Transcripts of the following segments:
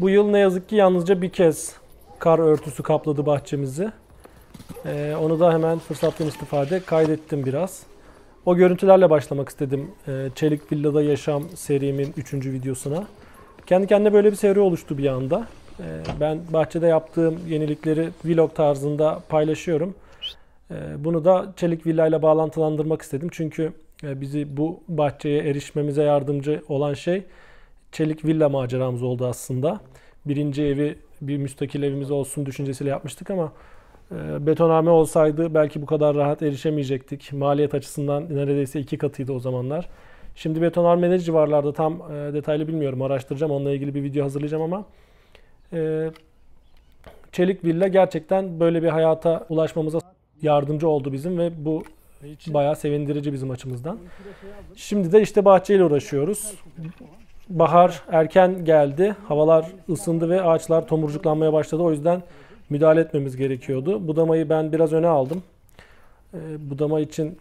Bu yıl ne yazık ki yalnızca bir kez kar örtüsü kapladı bahçemizi. Ee, onu da hemen fırsattan istifade kaydettim biraz. O görüntülerle başlamak istedim ee, Çelik Villa'da Yaşam serimin 3. videosuna. Kendi kendine böyle bir seri oluştu bir anda. Ee, ben bahçede yaptığım yenilikleri vlog tarzında paylaşıyorum. Ee, bunu da Çelik Villa ile bağlantılandırmak istedim. Çünkü e, bizi bu bahçeye erişmemize yardımcı olan şey Çelik Villa maceramız oldu aslında. Birinci evi bir müstakil evimiz olsun düşüncesiyle yapmıştık ama e, betonarme olsaydı belki bu kadar rahat erişemeyecektik. Maliyet açısından neredeyse iki katıydı o zamanlar. Şimdi betonarme ne civarlarda tam e, detaylı bilmiyorum araştıracağım. Onunla ilgili bir video hazırlayacağım ama e, Çelik Villa gerçekten böyle bir hayata ulaşmamıza yardımcı oldu bizim ve bu bayağı sevindirici bizim açımızdan. Şimdi de işte bahçeyle uğraşıyoruz. Bahar erken geldi. Havalar ısındı ve ağaçlar tomurcuklanmaya başladı. O yüzden müdahale etmemiz gerekiyordu. Budamayı ben biraz öne aldım. Ee, budama için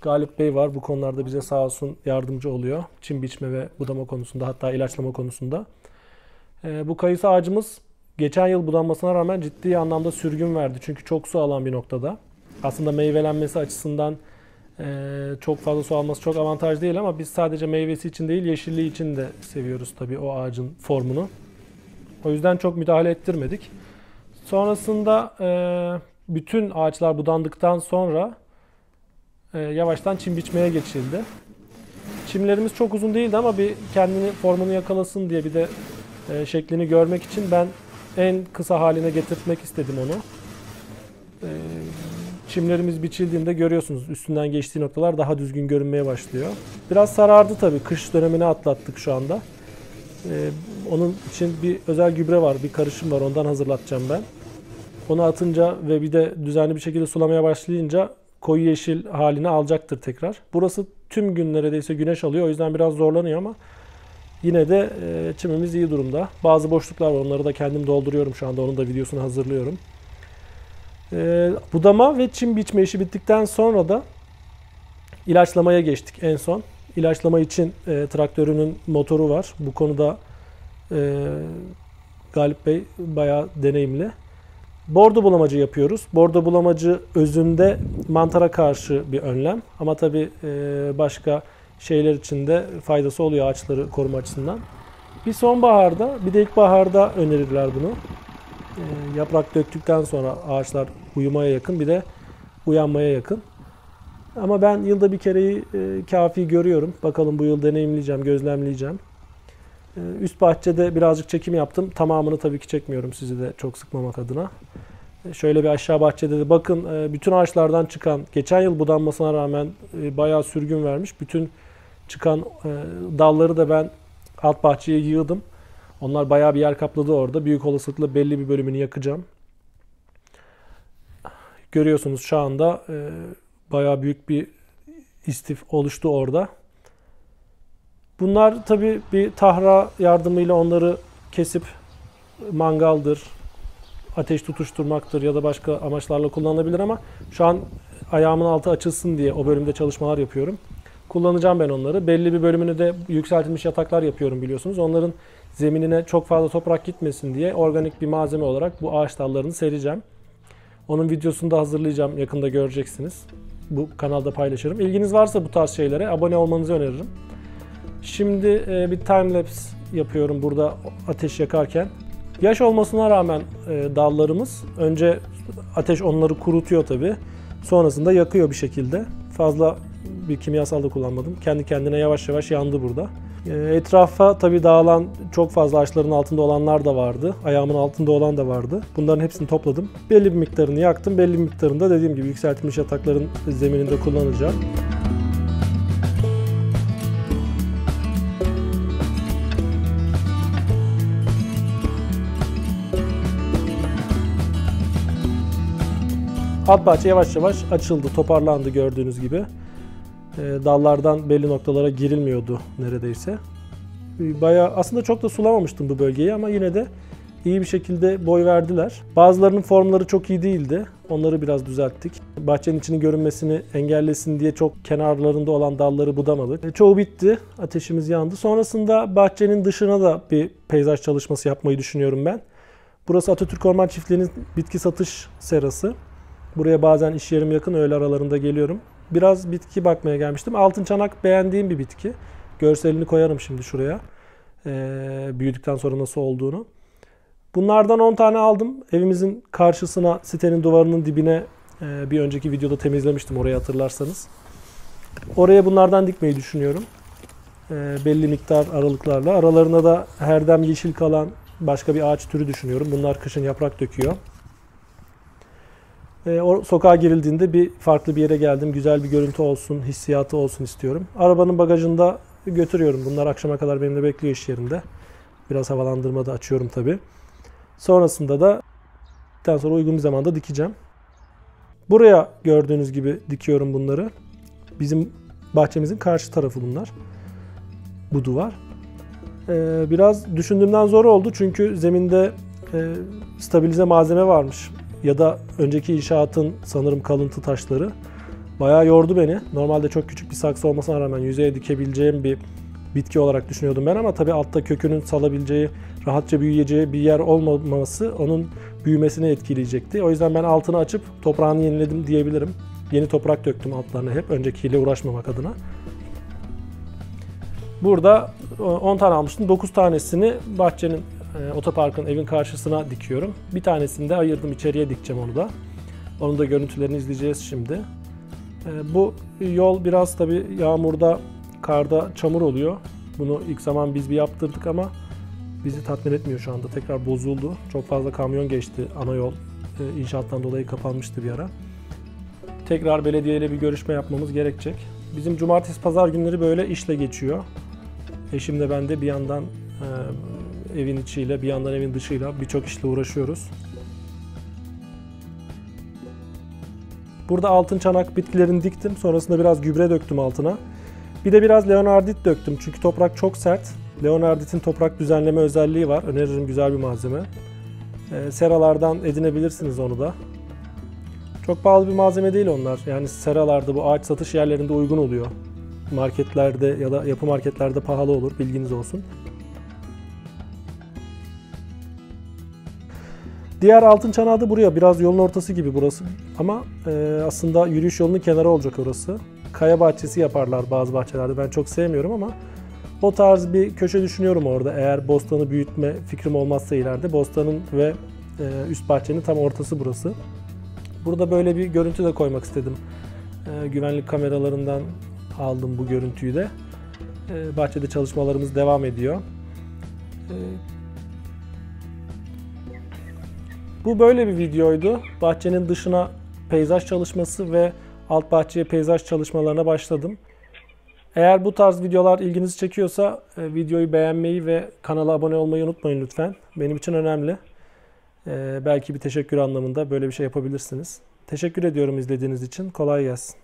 Galip Bey var. Bu konularda bize sağ olsun yardımcı oluyor. Çim biçme ve budama konusunda hatta ilaçlama konusunda. Ee, bu kayısı ağacımız geçen yıl budanmasına rağmen ciddi anlamda sürgün verdi. Çünkü çok su alan bir noktada. Aslında meyvelenmesi açısından e, çok fazla su alması çok avantaj değil ama biz sadece meyvesi için değil yeşilliği için de seviyoruz tabii o ağacın formunu. O yüzden çok müdahale ettirmedik. Sonrasında e, bütün ağaçlar budandıktan sonra e, yavaştan çim biçmeye geçildi. Çimlerimiz çok uzun değildi ama bir kendini formunu yakalasın diye bir de e, şeklini görmek için ben en kısa haline getirtmek istedim onu. Çimlerimiz biçildiğinde görüyorsunuz üstünden geçtiği noktalar daha düzgün görünmeye başlıyor. Biraz sarardı tabii. Kış dönemini atlattık şu anda. Ee, onun için bir özel gübre var, bir karışım var. Ondan hazırlatacağım ben. Onu atınca ve bir de düzenli bir şekilde sulamaya başlayınca koyu yeşil halini alacaktır tekrar. Burası tüm gün neredeyse güneş alıyor. O yüzden biraz zorlanıyor ama yine de e, çimimiz iyi durumda. Bazı boşluklar var. Onları da kendim dolduruyorum şu anda. Onun da videosunu hazırlıyorum. E, budama ve çim biçme işi bittikten sonra da ilaçlamaya geçtik en son. İlaçlama için e, traktörünün motoru var. Bu konuda e, Galip Bey bayağı deneyimli. Bordo bulamacı yapıyoruz. Bordo bulamacı özünde mantara karşı bir önlem. Ama tabii e, başka şeyler için de faydası oluyor ağaçları koruma açısından. Bir sonbaharda bir de ilkbaharda önerirler bunu. E, yaprak döktükten sonra ağaçlar uyumaya yakın bir de uyanmaya yakın. Ama ben yılda bir kereyi e, kafi görüyorum. Bakalım bu yıl deneyimleyeceğim, gözlemleyeceğim. E, üst bahçede birazcık çekim yaptım. Tamamını tabii ki çekmiyorum sizi de çok sıkmamak adına. E, şöyle bir aşağı bahçede de bakın e, bütün ağaçlardan çıkan, geçen yıl budanmasına rağmen e, bayağı sürgün vermiş. Bütün çıkan e, dalları da ben alt bahçeye yığdım. Onlar bayağı bir yer kapladı orada. Büyük olasılıkla belli bir bölümünü yakacağım. Görüyorsunuz şu anda e, bayağı büyük bir istif oluştu orada. Bunlar tabi bir tahra yardımıyla onları kesip mangaldır, ateş tutuşturmaktır ya da başka amaçlarla kullanılabilir ama şu an ayağımın altı açılsın diye o bölümde çalışmalar yapıyorum. Kullanacağım ben onları. Belli bir bölümünü de yükseltilmiş yataklar yapıyorum biliyorsunuz. Onların zeminine çok fazla toprak gitmesin diye organik bir malzeme olarak bu ağaç dallarını sereceğim. Onun videosunu da hazırlayacağım. Yakında göreceksiniz. Bu kanalda paylaşırım. İlginiz varsa bu tarz şeylere abone olmanızı öneririm. Şimdi e, bir time lapse yapıyorum burada ateş yakarken. Yaş olmasına rağmen e, dallarımız önce ateş onları kurutuyor tabi. Sonrasında yakıyor bir şekilde. Fazla bir kimyasal da kullanmadım. Kendi kendine yavaş yavaş yandı burada. Ee, etrafa tabii dağılan çok fazla ağaçların altında olanlar da vardı. Ayağımın altında olan da vardı. Bunların hepsini topladım. Belli bir miktarını yaktım. Belli bir miktarını da dediğim gibi yükseltilmiş yatakların zemininde kullanacağım. Alt bahçe yavaş yavaş açıldı, toparlandı gördüğünüz gibi. Ee, dallardan belli noktalara girilmiyordu neredeyse. Ee, Bayağı aslında çok da sulamamıştım bu bölgeyi ama yine de iyi bir şekilde boy verdiler. Bazılarının formları çok iyi değildi. Onları biraz düzelttik. Bahçenin içinin görünmesini engellesin diye çok kenarlarında olan dalları budamadık. E, Çoğu bitti. Ateşimiz yandı. Sonrasında bahçenin dışına da bir peyzaj çalışması yapmayı düşünüyorum ben. Burası Atatürk Orman Çiftliği'nin bitki satış serası. Buraya bazen iş yerim yakın öğle aralarında geliyorum. Biraz bitki bakmaya gelmiştim. Altın çanak beğendiğim bir bitki. Görselini koyarım şimdi şuraya. Ee, büyüdükten sonra nasıl olduğunu. Bunlardan 10 tane aldım. Evimizin karşısına, sitenin duvarının dibine e, bir önceki videoda temizlemiştim orayı hatırlarsanız. Oraya bunlardan dikmeyi düşünüyorum. E, belli miktar aralıklarla. Aralarında da herdem yeşil kalan başka bir ağaç türü düşünüyorum. Bunlar kışın yaprak döküyor. E, o sokağa girildiğinde bir farklı bir yere geldim. Güzel bir görüntü olsun, hissiyatı olsun istiyorum. Arabanın bagajında götürüyorum. Bunlar akşama kadar benimle bekliyor iş yerinde. Biraz havalandırma da açıyorum tabii. Sonrasında da daha sonra uygun bir zamanda dikeceğim. Buraya gördüğünüz gibi dikiyorum bunları. Bizim bahçemizin karşı tarafı bunlar. Bu duvar. Ee, biraz düşündüğümden zor oldu çünkü zeminde e, stabilize malzeme varmış. Ya da önceki inşaatın sanırım kalıntı taşları. Bayağı yordu beni. Normalde çok küçük bir saksı olmasına rağmen yüzeye dikebileceğim bir bitki olarak düşünüyordum ben ama tabii altta kökünün salabileceği, rahatça büyüyeceği bir yer olmaması onun büyümesini etkileyecekti. O yüzden ben altını açıp toprağını yeniledim diyebilirim. Yeni toprak döktüm altlarına hep öncekiyle uğraşmamak adına. Burada e, 10 tane almıştım. 9 tanesini bahçenin, e, otoparkın evin karşısına dikiyorum. Bir tanesini de ayırdım içeriye dikeceğim onu da. Onun da görüntülerini izleyeceğiz şimdi. E, Bu yol biraz tabii yağmurda, karda çamur oluyor. Bunu ilk zaman biz bir yaptırdık ama bizi tatmin etmiyor şu anda. Tekrar bozuldu. Çok fazla kamyon geçti. Ana yol e, inşaattan dolayı kapanmıştı bir ara. Tekrar belediyeyle bir görüşme yapmamız gerekecek. Bizim cumartesi pazar günleri böyle işle geçiyor. Eşim de ben de bir yandan e, evin içiyle bir yandan evin dışıyla birçok işle uğraşıyoruz. Burada altın çanak bitkilerini diktim. Sonrasında biraz gübre döktüm altına. Bir de biraz leonardit döktüm çünkü toprak çok sert. Leonarditin toprak düzenleme özelliği var. Öneririm güzel bir malzeme. E, seralardan edinebilirsiniz onu da. Çok pahalı bir malzeme değil onlar. Yani seralarda bu ağaç satış yerlerinde uygun oluyor. Marketlerde ya da yapı marketlerde pahalı olur. Bilginiz olsun. Diğer altın çanağı da buraya. Biraz yolun ortası gibi burası. Ama e, aslında yürüyüş yolunun kenarı olacak orası. Kaya bahçesi yaparlar bazı bahçelerde. Ben çok sevmiyorum ama o tarz bir köşe düşünüyorum orada. Eğer bostanı büyütme fikrim olmazsa ileride. Bostanın ve e, üst bahçenin tam ortası burası. Burada böyle bir görüntü de koymak istedim. E, güvenlik kameralarından aldım bu görüntüyü de. E, bahçede çalışmalarımız devam ediyor. E, bu böyle bir videoydu. Bahçenin dışına peyzaj çalışması ve alt bahçeye peyzaj çalışmalarına başladım. Eğer bu tarz videolar ilginizi çekiyorsa e, videoyu beğenmeyi ve kanala abone olmayı unutmayın lütfen. Benim için önemli. E, belki bir teşekkür anlamında böyle bir şey yapabilirsiniz. Teşekkür ediyorum izlediğiniz için. Kolay gelsin.